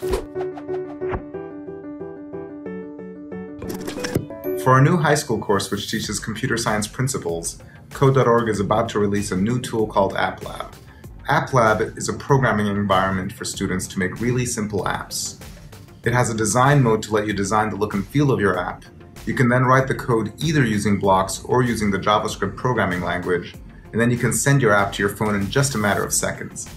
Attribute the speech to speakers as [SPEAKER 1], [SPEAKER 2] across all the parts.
[SPEAKER 1] For our new high school course, which teaches computer science principles, Code.org is about to release a new tool called AppLab. AppLab is a programming environment for students to make really simple apps. It has a design mode to let you design the look and feel of your app. You can then write the code either using blocks or using the JavaScript programming language, and then you can send your app to your phone in just a matter of seconds.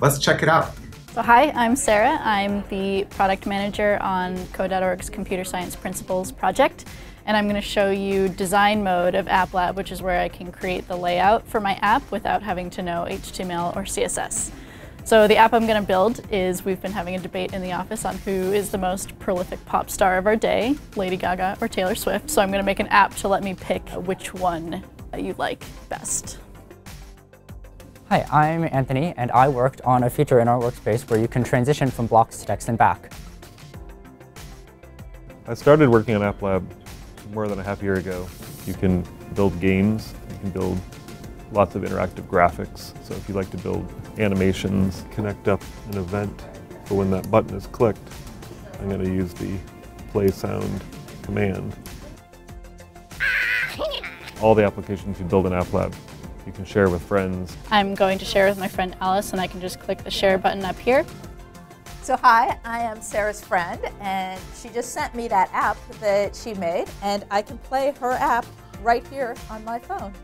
[SPEAKER 1] Let's check it out.
[SPEAKER 2] So hi, I'm Sarah. I'm the product manager on Code.org's Computer Science Principles project. And I'm going to show you design mode of App Lab, which is where I can create the layout for my app without having to know HTML or CSS. So the app I'm going to build is, we've been having a debate in the office on who is the most prolific pop star of our day, Lady Gaga or Taylor Swift. So I'm going to make an app to let me pick which one you like best.
[SPEAKER 3] Hi, I'm Anthony, and I worked on a feature in our workspace where you can transition from blocks to text and back.
[SPEAKER 4] I started working on AppLab more than a half year ago. You can build games, you can build lots of interactive graphics. So if you like to build animations, connect up an event for when that button is clicked, I'm going to use the play sound command. All the applications you build in AppLab you can share with friends.
[SPEAKER 2] I'm going to share with my friend Alice and I can just click the share button up here.
[SPEAKER 5] So hi, I am Sarah's friend and she just sent me that app that she made and I can play her app right here on my phone.